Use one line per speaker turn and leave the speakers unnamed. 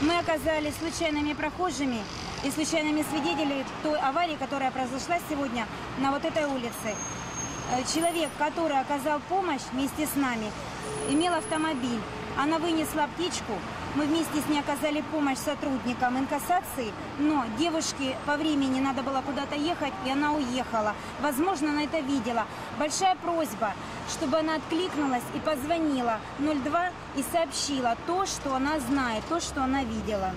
Мы оказались случайными прохожими и случайными свидетелями той аварии, которая произошла сегодня на вот этой улице. Э, Человек, который оказал помощь вместе с нами, имел автомобиль. Она вынесла птичку. Мы вместе с ней оказали помощь сотрудникам инкассации, но девушке по времени надо было куда-то ехать, и она уехала. Возможно, она это видела. Большая просьба, чтобы она откликнулась и позвонила 02 и сообщила то, что она знает, то, что она видела.